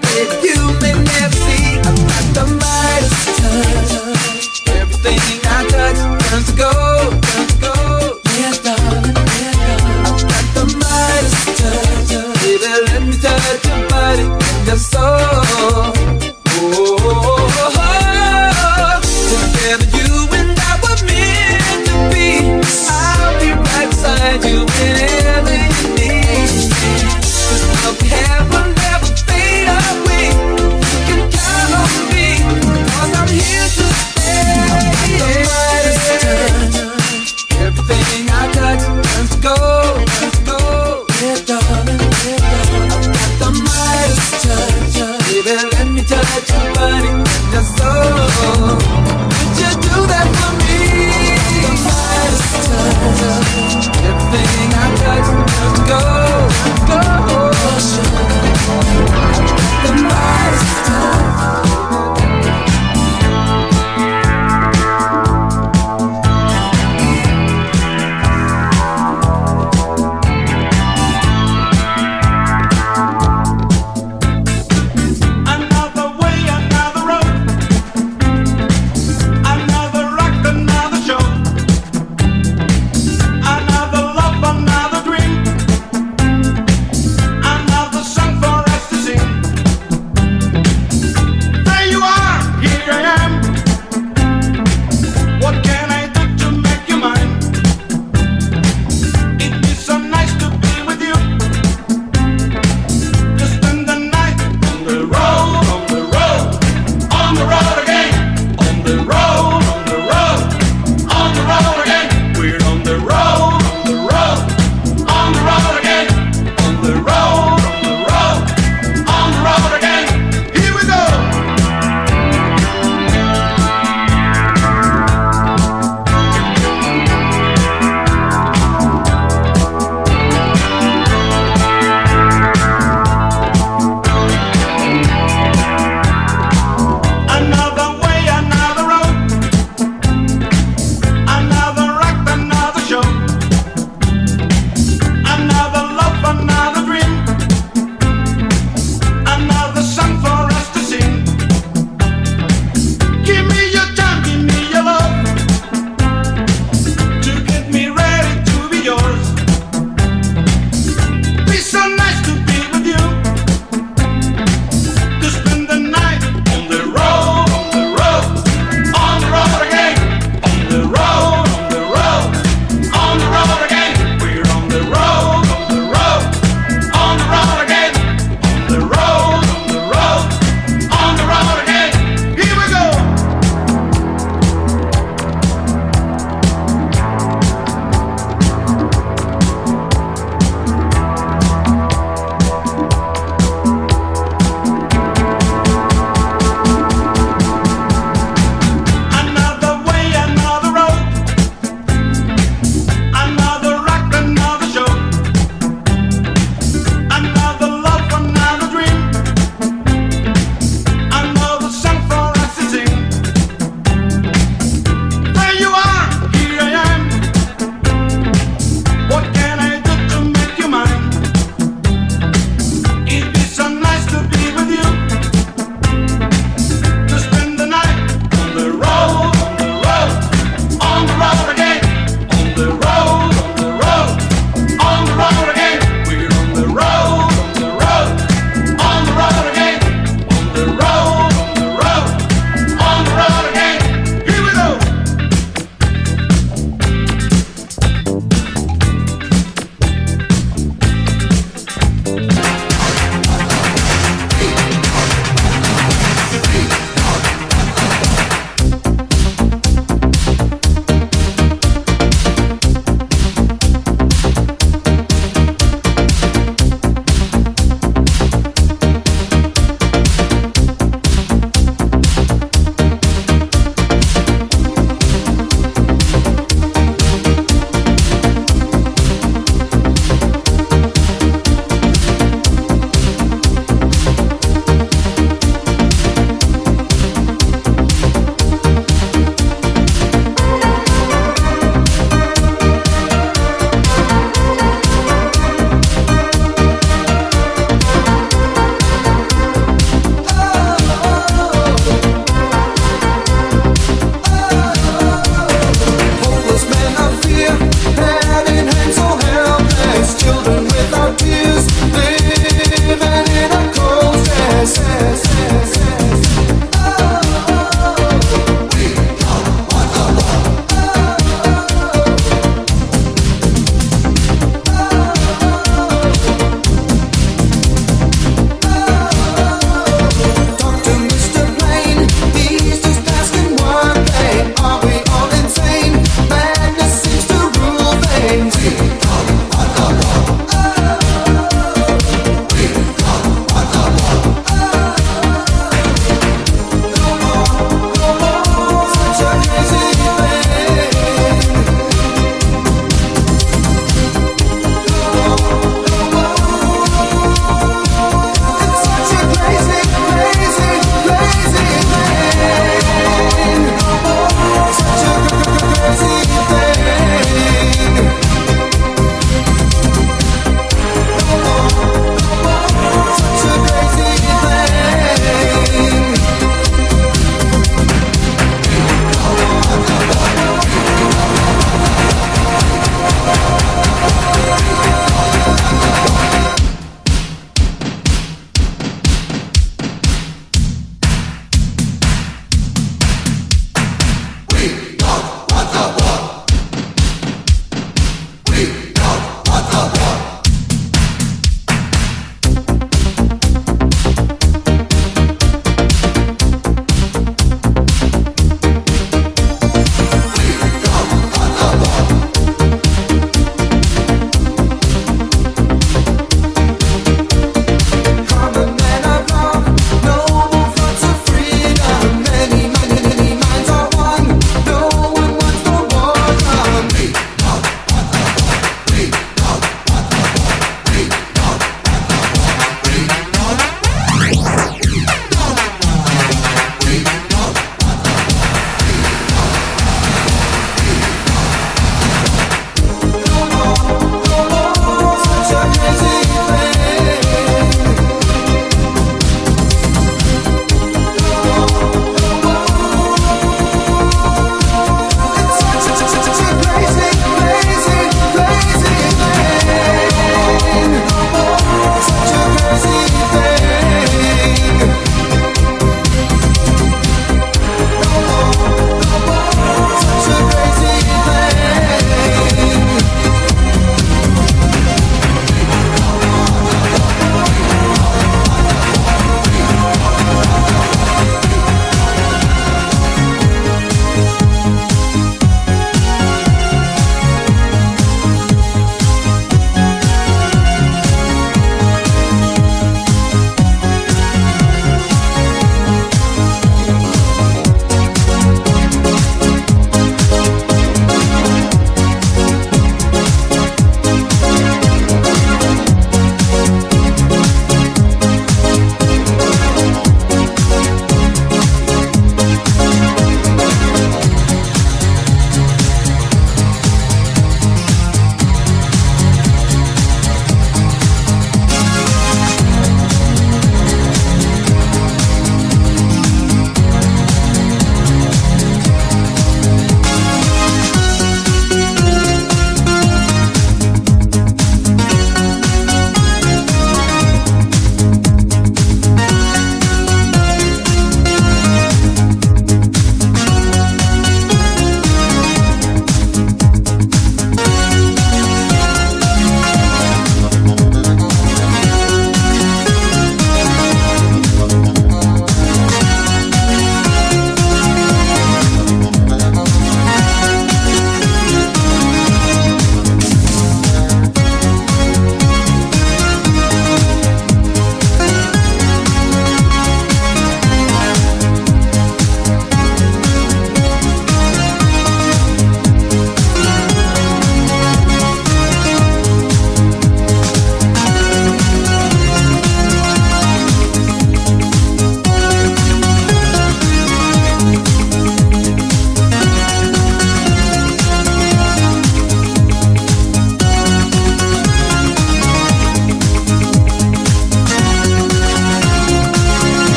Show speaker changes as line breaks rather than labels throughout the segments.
try you may never see. Got the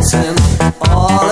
dancing all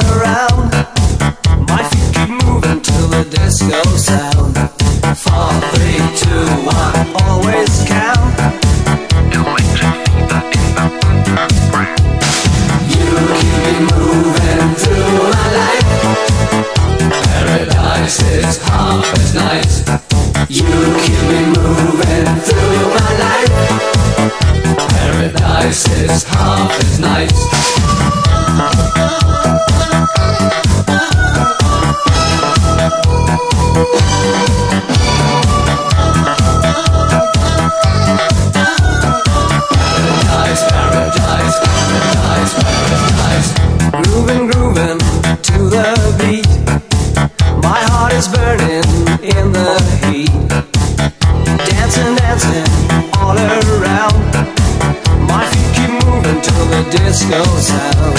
is burning in the heat. Dancing, dancing all around. My feet keep moving till the disco sound.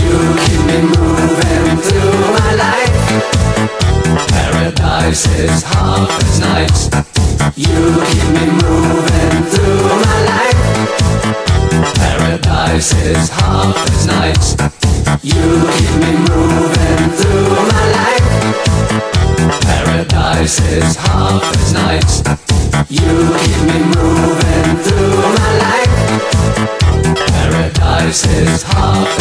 You keep me moving through my life. Paradise is half as nice. You keep me moving through my life. Paradise is half as nice. You keep me nice, it's half as nice. You keep me moving through my life. Paradise is half